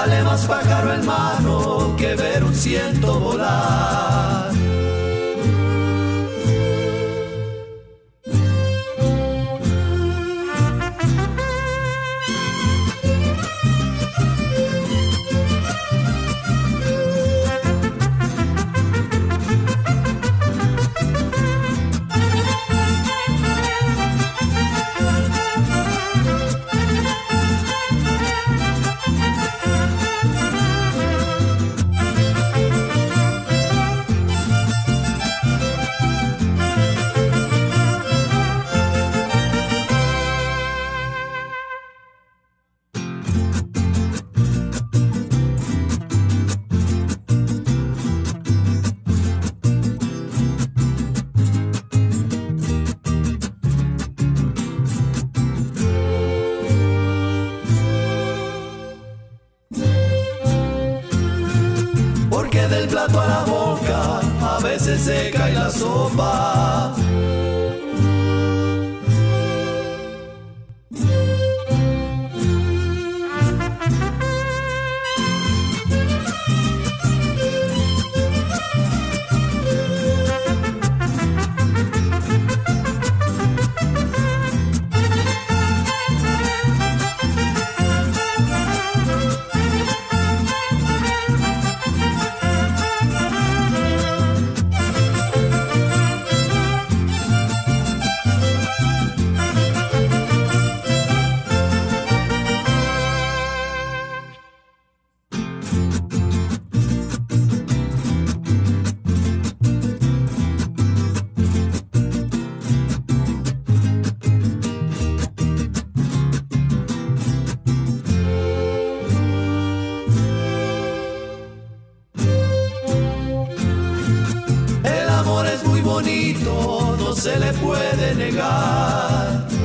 Vale más pájaro en mano que ver un ciento volar. Plato a la boca a veces se cae la sopa. no se le puede negar.